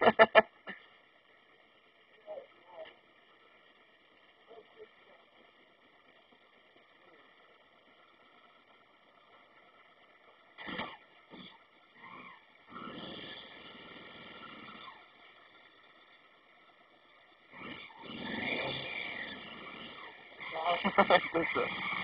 That's it.